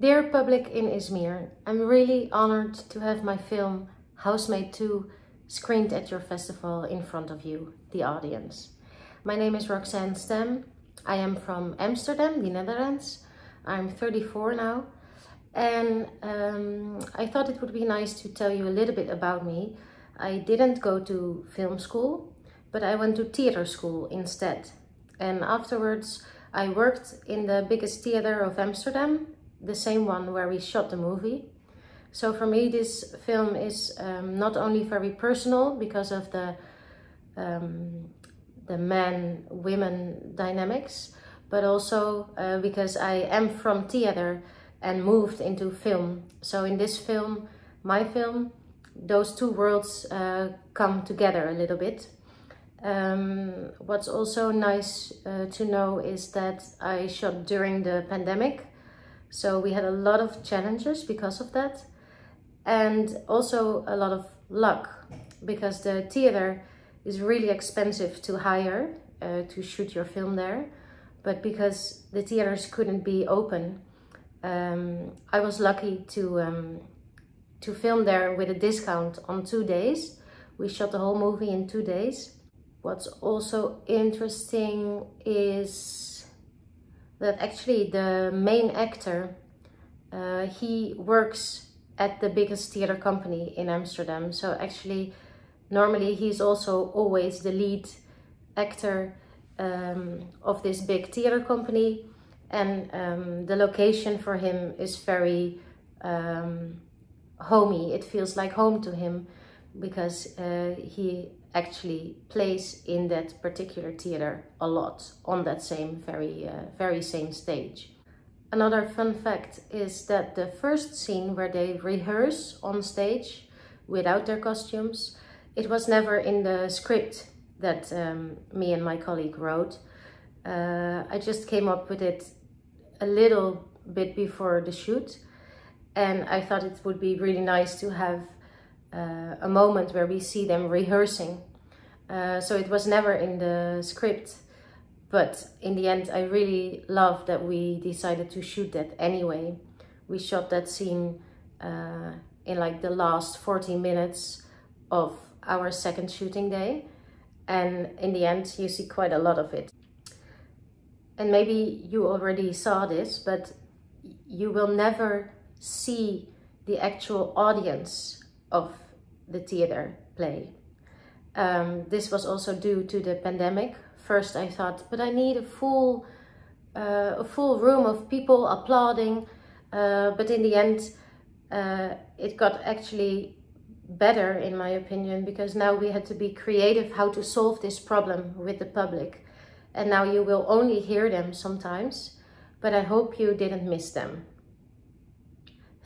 Dear public in Izmir, I'm really honored to have my film Housemaid 2 screened at your festival in front of you, the audience. My name is Roxanne Stam. I am from Amsterdam, the Netherlands. I'm 34 now. And um, I thought it would be nice to tell you a little bit about me. I didn't go to film school, but I went to theater school instead. And afterwards, I worked in the biggest theater of Amsterdam, the same one where we shot the movie. So for me, this film is um, not only very personal because of the um, the man-women dynamics, but also uh, because I am from theater and moved into film. So in this film, my film, those two worlds uh, come together a little bit. Um, what's also nice uh, to know is that I shot during the pandemic so we had a lot of challenges because of that. And also a lot of luck because the theater is really expensive to hire uh, to shoot your film there. But because the theaters couldn't be open, um, I was lucky to, um, to film there with a discount on two days. We shot the whole movie in two days. What's also interesting is that actually the main actor, uh, he works at the biggest theater company in Amsterdam. So actually, normally he's also always the lead actor um, of this big theater company. And um, the location for him is very um, homey. It feels like home to him because uh, he actually plays in that particular theater a lot on that same very uh, very same stage. Another fun fact is that the first scene where they rehearse on stage without their costumes, it was never in the script that um, me and my colleague wrote. Uh, I just came up with it a little bit before the shoot and I thought it would be really nice to have uh, a moment where we see them rehearsing. Uh, so it was never in the script, but in the end, I really love that we decided to shoot that anyway. We shot that scene uh, in like the last 40 minutes of our second shooting day. And in the end, you see quite a lot of it. And maybe you already saw this, but you will never see the actual audience of the theater play. Um, this was also due to the pandemic. First I thought, but I need a full, uh, a full room of people applauding. Uh, but in the end, uh, it got actually better in my opinion, because now we had to be creative how to solve this problem with the public. And now you will only hear them sometimes, but I hope you didn't miss them.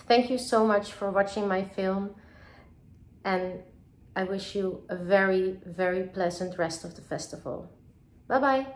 Thank you so much for watching my film and I wish you a very, very pleasant rest of the festival. Bye-bye.